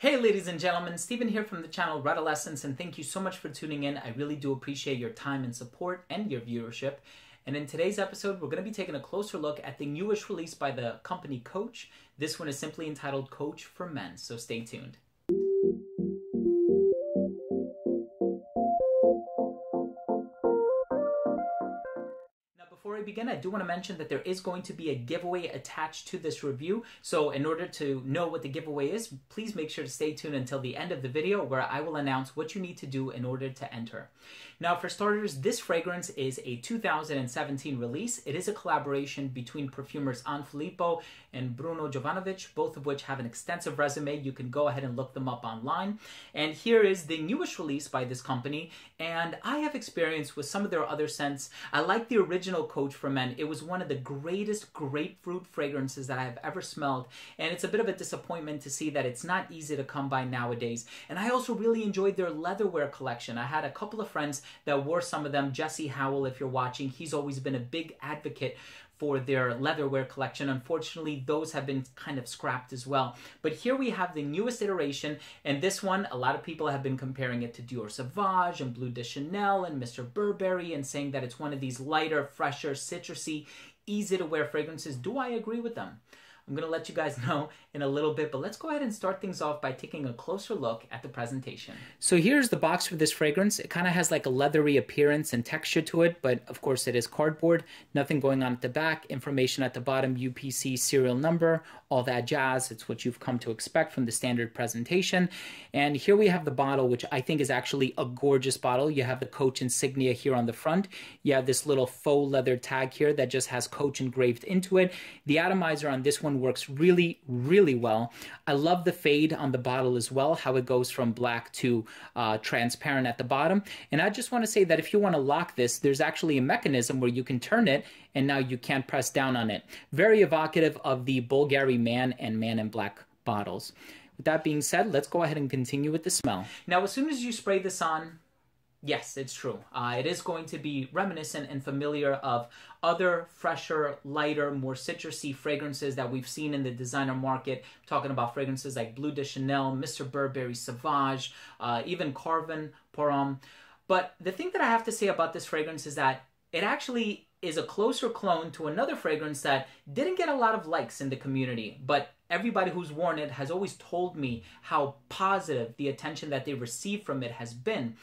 Hey, ladies and gentlemen, Stephen here from the channel Redolessence, and thank you so much for tuning in. I really do appreciate your time and support and your viewership. And in today's episode, we're going to be taking a closer look at the newest release by the company Coach. This one is simply entitled Coach for Men, so stay tuned. Begin, I do want to mention that there is going to be a giveaway attached to this review. So in order to know what the giveaway is, please make sure to stay tuned until the end of the video where I will announce what you need to do in order to enter. Now, for starters, this fragrance is a 2017 release. It is a collaboration between perfumers Anne Flipo and Bruno Jovanovic, both of which have an extensive resume. You can go ahead and look them up online. And here is the newest release by this company. And I have experience with some of their other scents. I like the original Coach for Men. It was one of the greatest grapefruit fragrances that I've ever smelled, and it's a bit of a disappointment to see that it's not easy to come by nowadays. And I also really enjoyed their leatherware collection. I had a couple of friends that wore some of them. Jesse Howell, if you're watching, he's always been a big advocate for their leatherware collection. Unfortunately, those have been kind of scrapped as well. But here we have the newest iteration, and this one, a lot of people have been comparing it to Dior Sauvage and Bleu de Chanel and Mr. Burberry and saying that it's one of these lighter, fresher, citrusy, easy to wear fragrances. Do I agree with them? I'm going to let you guys know in a little bit, but let's go ahead and start things off by taking a closer look at the presentation. So here's the box for this fragrance. It kind of has like a leathery appearance and texture to it, but of course it is cardboard. Nothing going on at the back. Information at the bottom, UPC serial number, all that jazz. It's what you've come to expect from the standard presentation. And here we have the bottle, which I think is actually a gorgeous bottle. You have the Coach insignia here on the front. You have this little faux leather tag here that just has Coach engraved into it. The atomizer on this one works really, really well. I love the fade on the bottle as well, how it goes from black to uh, transparent at the bottom. And I just want to say that if you want to lock this, there's actually a mechanism where you can turn it and now you can't press down on it. Very evocative of the Bulgari Man and Man in Black bottles. With that being said, let's go ahead and continue with the smell. Now, as soon as you spray this on, Yes, it's true. Uh, it is going to be reminiscent and familiar of other fresher, lighter, more citrusy fragrances that we've seen in the designer market. talking about fragrances like Bleu de Chanel, Mr. Burberry Sauvage, uh, even Carven Pour Homme. But the thing that I have to say about this fragrance is that it actually is a closer clone to another fragrance that didn't get a lot of likes in the community, but everybody who's worn it has always told me how positive the attention that they received from it has been.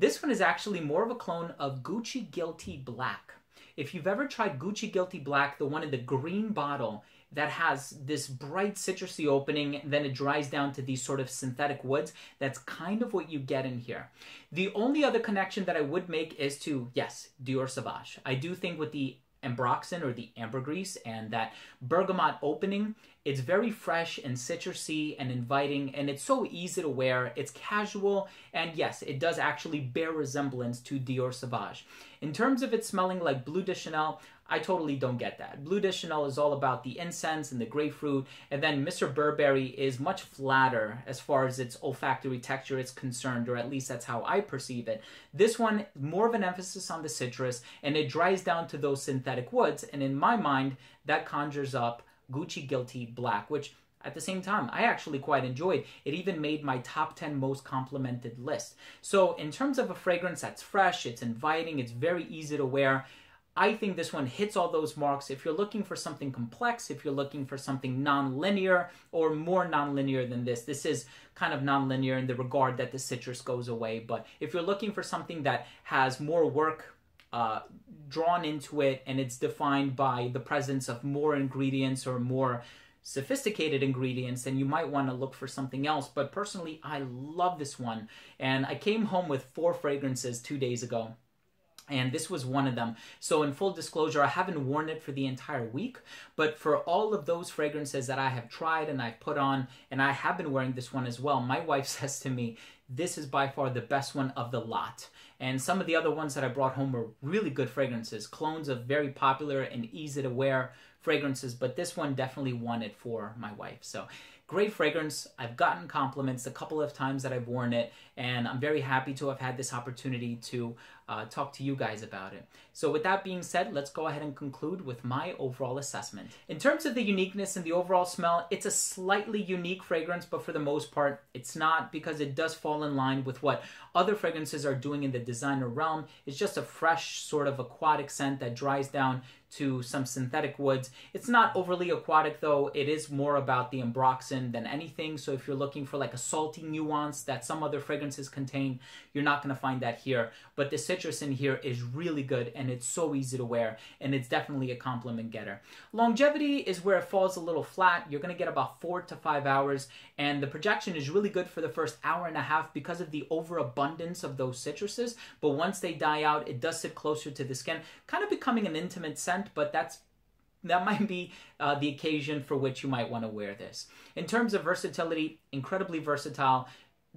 This one is actually more of a clone of Gucci Guilty Black. If you've ever tried Gucci Guilty Black, the one in the green bottle that has this bright citrusy opening, then it dries down to these sort of synthetic woods, that's kind of what you get in here. The only other connection that I would make is to, yes, Dior Sauvage. I do think with the ambroxan or the ambergris and that bergamot opening it's very fresh and citrusy and inviting and it's so easy to wear. It's casual and yes it does actually bear resemblance to dior sauvage. In terms of it smelling like bleu de chanel I totally don't get that. Bleu de Chanel is all about the incense and the grapefruit, and then Mr. Burberry is much flatter as far as its olfactory texture is concerned, or at least that's how I perceive it. This one, more of an emphasis on the citrus, and it dries down to those synthetic woods, and in my mind, that conjures up Gucci Guilty Black, which at the same time, I actually quite enjoyed. It even made my top 10 most complimented list. So, in terms of a fragrance that's fresh, it's inviting, it's very easy to wear, I think this one hits all those marks. If you're looking for something complex, if you're looking for something non-linear or more non-linear than this, this is kind of non-linear in the regard that the citrus goes away. But if you're looking for something that has more work uh, drawn into it and it's defined by the presence of more ingredients or more sophisticated ingredients, then you might want to look for something else. But personally, I love this one. And I came home with four fragrances two days ago and this was one of them. So, in full disclosure, I haven't worn it for the entire week, but for all of those fragrances that I have tried and I've put on, and I have been wearing this one as well, my wife says to me, This is by far the best one of the lot. And some of the other ones that I brought home were really good fragrances, clones of very popular and easy to wear fragrances, but this one definitely won it for my wife. So, Great fragrance. I've gotten compliments a couple of times that I've worn it, and I'm very happy to have had this opportunity to uh, talk to you guys about it. So, with that being said, let's go ahead and conclude with my overall assessment. In terms of the uniqueness and the overall smell, it's a slightly unique fragrance, but for the most part, it's not because it does fall in line with what other fragrances are doing in the designer realm. It's just a fresh, sort of aquatic scent that dries down to some synthetic woods. It's not overly aquatic though. It is more about the ambroxan than anything. So if you're looking for like a salty nuance that some other fragrances contain, you're not going to find that here. But the citrus in here is really good and it's so easy to wear and it's definitely a compliment getter. Longevity is where it falls a little flat. You're going to get about 4 to 5 hours and the projection is really good for the first hour and a half because of the overabundance of those citruses. But once they die out, it does sit closer to the skin, kind of becoming an intimate scent but that's that might be uh, the occasion for which you might want to wear this. In terms of versatility, incredibly versatile.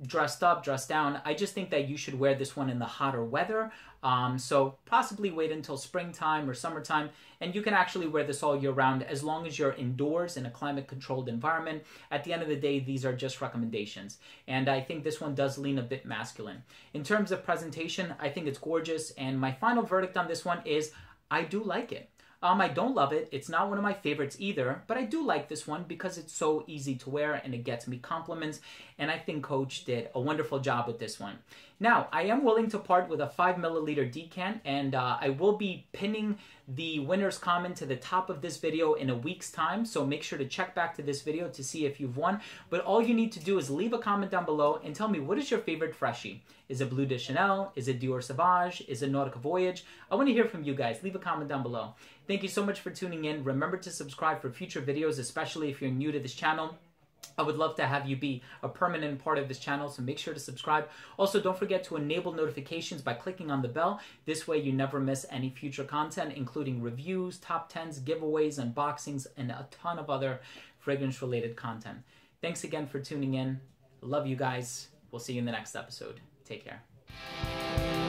Dressed up, dressed down. I just think that you should wear this one in the hotter weather. Um, so possibly wait until springtime or summertime, and you can actually wear this all year round as long as you're indoors in a climate controlled environment. At the end of the day, these are just recommendations. And I think this one does lean a bit masculine. In terms of presentation, I think it's gorgeous. And my final verdict on this one is I do like it. Um, I don't love it. It's not one of my favorites either, but I do like this one because it's so easy to wear and it gets me compliments. And I think Coach did a wonderful job with this one. Now, I am willing to part with a 5 milliliter decant, and uh, I will be pinning the winner's comment to the top of this video in a week's time. So make sure to check back to this video to see if you've won. But all you need to do is leave a comment down below and tell me what is your favorite freshie? Is it Bleu de Chanel? Is it Dior Sauvage? Is it Nautica Voyage? I want to hear from you guys. Leave a comment down below. Thank you so much for tuning in. Remember to subscribe for future videos, especially if you're new to this channel. I would love to have you be a permanent part of this channel, so make sure to subscribe. Also, don't forget to enable notifications by clicking on the bell. This way, you never miss any future content, including reviews, top 10s, giveaways, unboxings, and a ton of other fragrance related content. Thanks again for tuning in. Love you guys. We'll see you in the next episode. Take care.